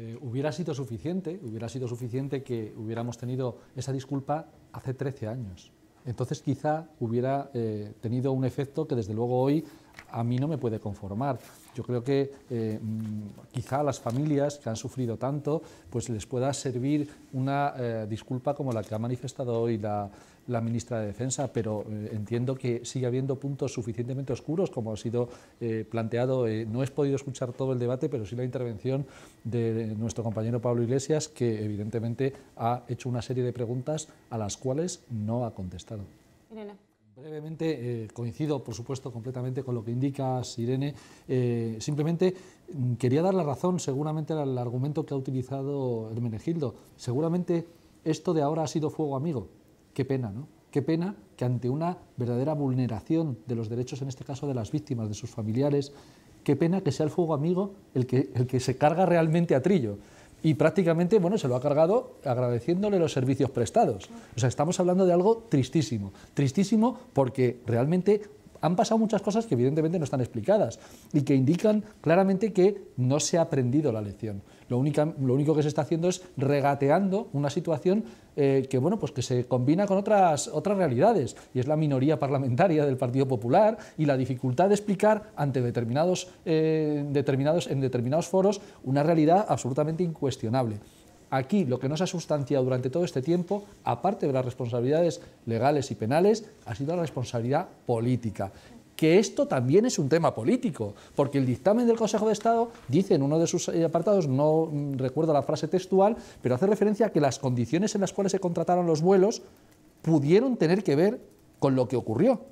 Eh, hubiera sido suficiente, hubiera sido suficiente que hubiéramos tenido esa disculpa hace 13 años. Entonces quizá hubiera eh, tenido un efecto que desde luego hoy a mí no me puede conformar. Yo creo que eh, mm, quizá a las familias que han sufrido tanto, pues les pueda servir una eh, disculpa como la que ha manifestado hoy la, ministra de Defensa, pero eh, entiendo que sigue habiendo puntos suficientemente oscuros, como ha sido planteado. no he podido escuchar todo el debate, pero sí la intervención de nuestro compañero Pablo Iglesias, que evidentemente ha hecho una serie de preguntas a las cuales no ha contestado. Brevemente, eh, coincido, por supuesto, completamente con lo que indica Irene. Eh, simplemente mm, quería dar la razón, seguramente, al argumento que ha utilizado Hermenegildo. Seguramente esto de ahora ha sido fuego amigo. Qué pena, ¿no? Qué pena que ante una verdadera vulneración de los derechos, en este caso de las víctimas, de sus familiares, qué pena que sea el fuego amigo el que, el que se carga realmente a trillo y prácticamente bueno, se lo ha cargado agradeciéndole los servicios prestados. O sea, estamos hablando de algo tristísimo. Tristísimo porque realmente han pasado muchas cosas que evidentemente no están explicadas y que indican claramente que no se ha aprendido la lección. Lo, único que se está haciendo es regateando una situación eh, que, bueno, pues que se combina con otras, otras realidades, y es la minoría parlamentaria del Partido Popular y la dificultad de explicar ante determinados, eh, determinados, en determinados foros una realidad absolutamente incuestionable. Aquí lo que no se ha sustanciado durante todo este tiempo, aparte de las responsabilidades legales y penales, ha sido la responsabilidad política que esto también es un tema político, porque el dictamen del Consejo de Estado dice en uno de sus eh, apartados, no mm, recuerdo la frase textual, pero hace referencia a que las condiciones en las cuales se contrataron los vuelos pudieron tener que ver con lo que ocurrió.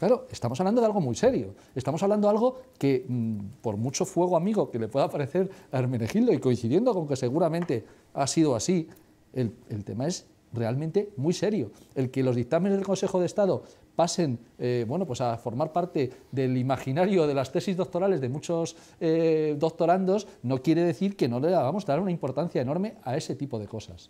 Claro, estamos hablando de algo muy serio. Estamos hablando de algo que, mm, por mucho fuego amigo que le pueda parecer a Hermenegildo, y coincidiendo con que seguramente ha sido así, el, tema es realmente muy serio. El que los dictámenes del Consejo de Estado pasen eh, bueno, pues a formar parte del imaginario de las tesis doctorales de muchos eh, doctorandos no quiere decir que no le hagamos dar una importancia enorme a ese tipo de cosas.